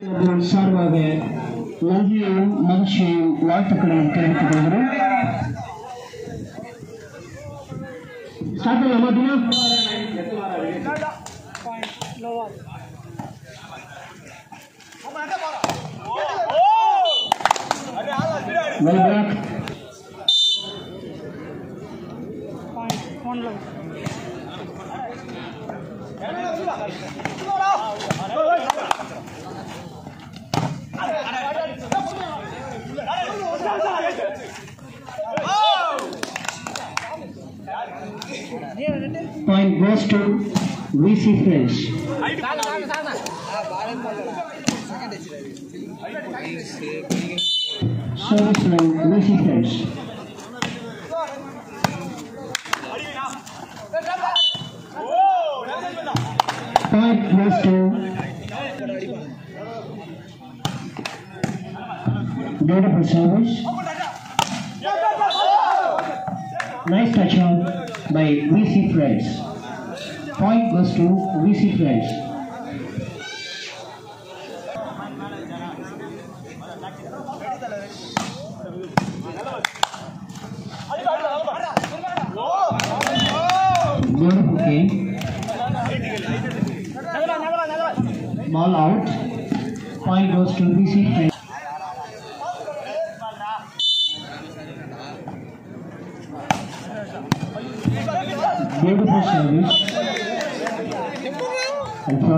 நான் சார்பாக நன்றியையும் மகிழ்ச்சியையும் வாழ்த்துக்களையும் தெரிவித்துக் கொள்கிறேன். ஸ்டார்ட் பண்ணலாமா தினா வெல் பேக் Point goes to VC friends. Service line VC Friends. Point to beautiful service. Nice touch on by VC Friends. 5 plus 2 VC price. Beautiful game. Ball out. Point goes to VC price.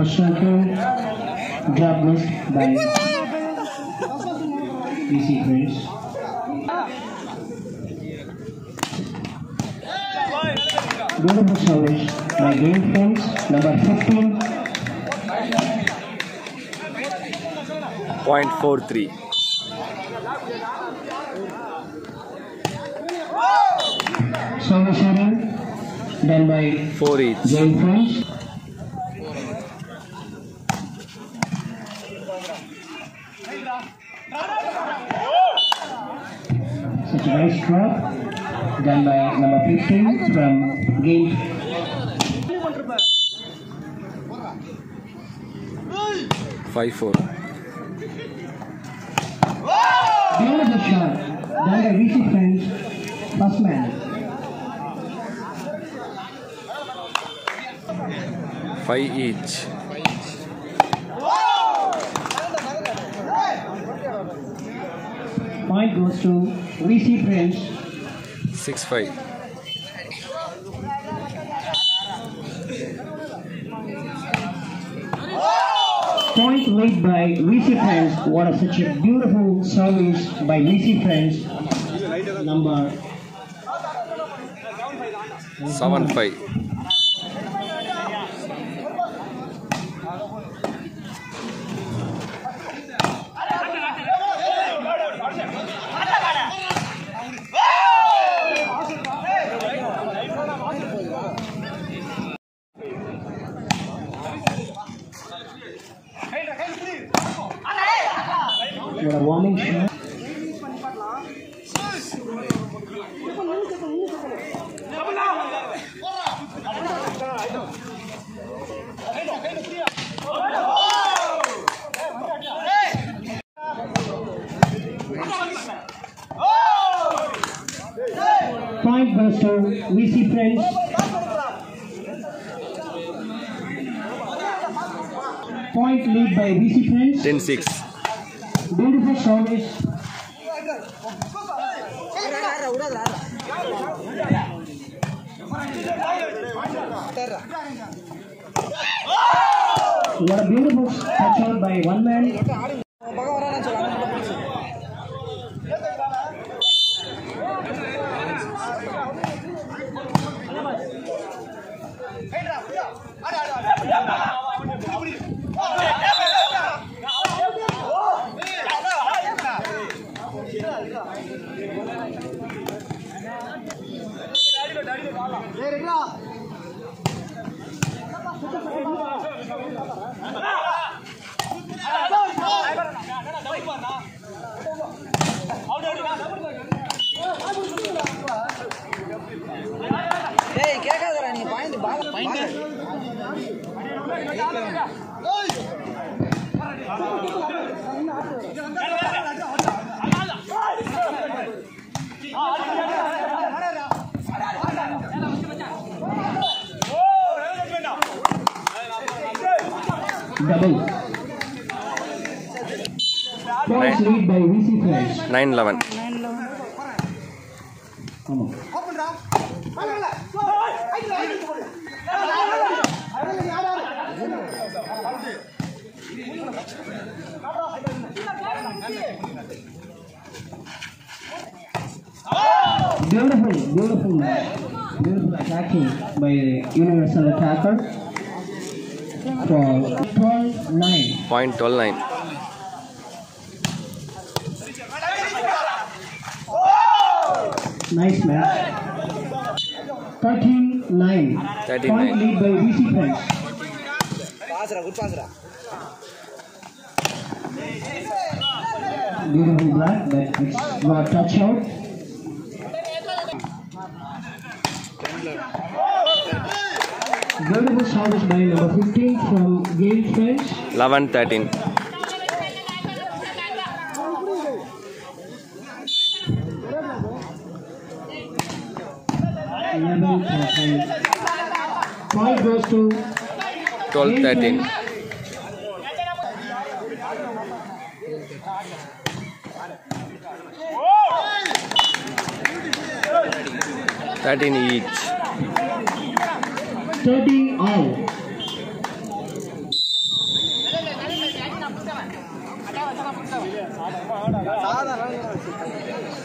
Circle, drop missed by VC Friends. Service by Gayle Friends, number 15. Point four three. Service error done by Four each. Gayle Friends. Such a nice drop done by number 15 from Game Five four. Beautiful shot done by VC Friends, first man. Five each. point goes to Rishi Prince. 6 5. Point lead by Rishi Prince. What a, such a beautiful service by Rishi Prince. Number 7 5. Warning Point buster, VC friends. Point lead by VC friends. 10-6 beautiful sound is what a beautiful touch by one man. Double. Points lead by VC. Nine eleven Come on. Beautiful, beautiful, beautiful attacking by universal attacker Point twelve nine. Nice match. 13 9. 13 Point 9. lead by VC Friends. Good. Beautiful black, but it's not touch out. Wonderful service by number 15 from Gail French. 11 13. Five goes to 12 13. Thirteen each. starting out.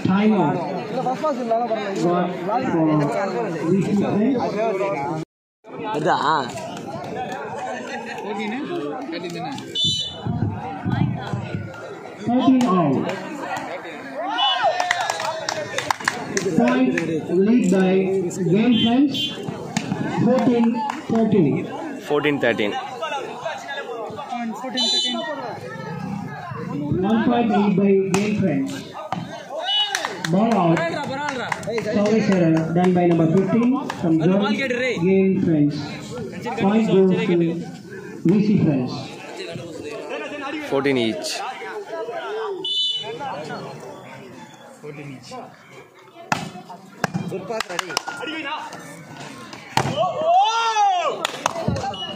Time out. Starting out. Point lead by game friends. Fourteen thirteen fourteen thirteen one point lead by game friends ball out. Service error done by number 15 from John Game Friends. Point goes to VC Friends. 14 each. 14 each. Good pass, ready.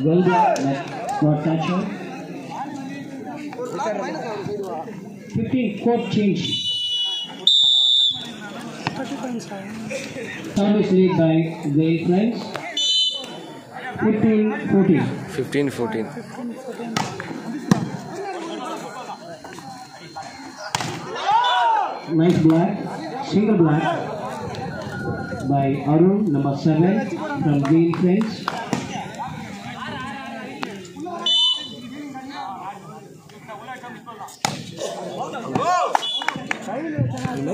well 15 court change. Sound is lead by the Flames. 15 14. 15 14. Nice black, single black by Arun, number 7 from Green Friends. 15,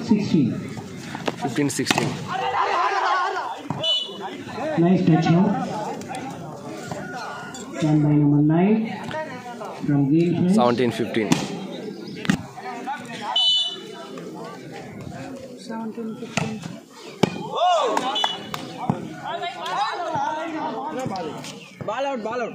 16. 15, 16. Nice touch now. Done by number 9 from Gail French. 17, 15. 17, 15. Ball out, ball out.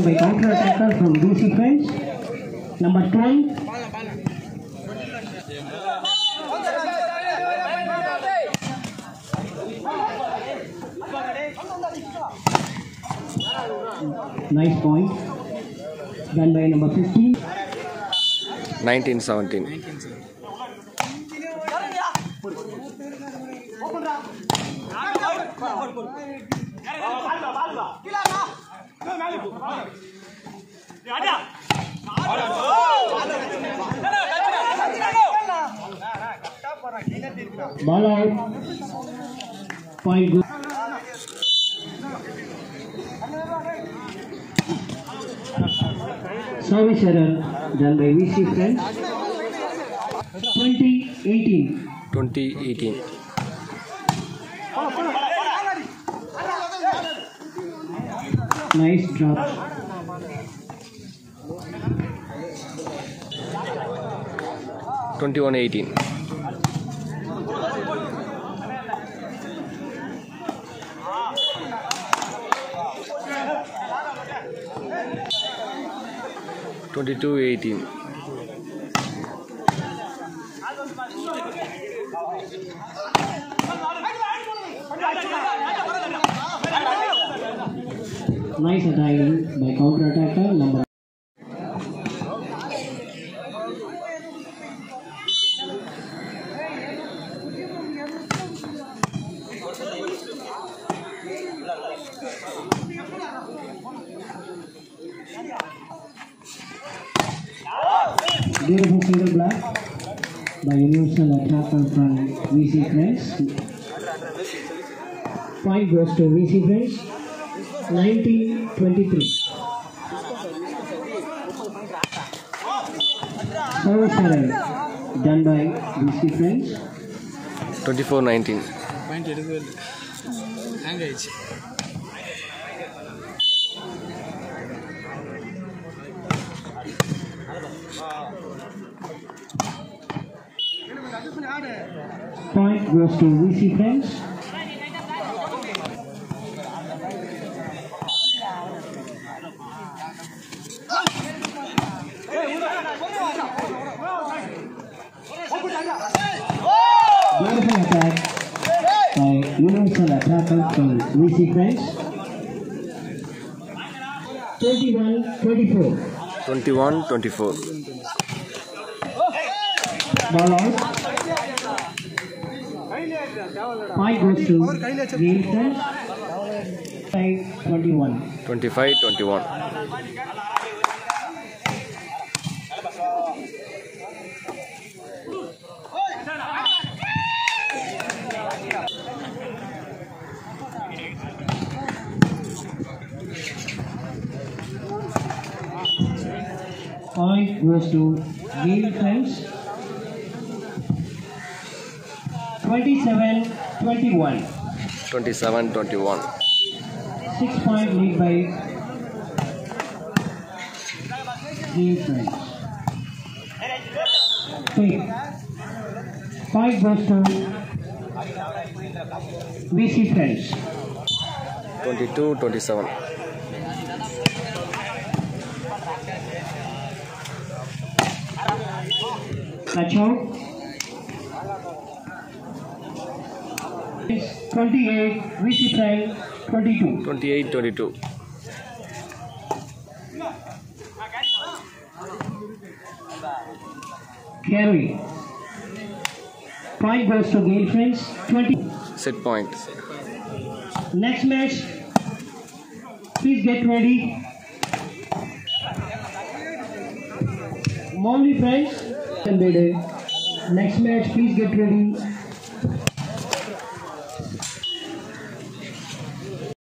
won by counter attacker from DC French. Number 12. Nice point. Done by number 15. 1917. 1917. Ball out. Point good. Service error done by VC Friends. 20 18. 2018. Nice drop. Twenty-one eighteen. Twenty-two eighteen. Nice attack by counter attacker number. VC Friends. Point goes to VC Friends. 1923. Service error done by VC Friends. Twenty-four nineteen. Point எடுக்கவே இல்லை hang ஆயிடுச்சு Point goes to VC Friends. Beautiful attack by Universal attacker from VC Friends. 21-24. Twenty-one twenty-four. Ball out. Point goes to Gayle Friends. 21. Twenty-five twenty-one. Point goes to Gayle Friends. 27 21. Twenty-seven twenty-one. Six point lead by Friends. Pick. Point goes to VC Friends. Twenty-two twenty-seven. Touch out. 28, VC Friends 22. Twenty-eight twenty-two. Carry. Point goes to Gayle Friends 20. Set point. Next match. Please get ready. Molly Friends. Next match, please get ready.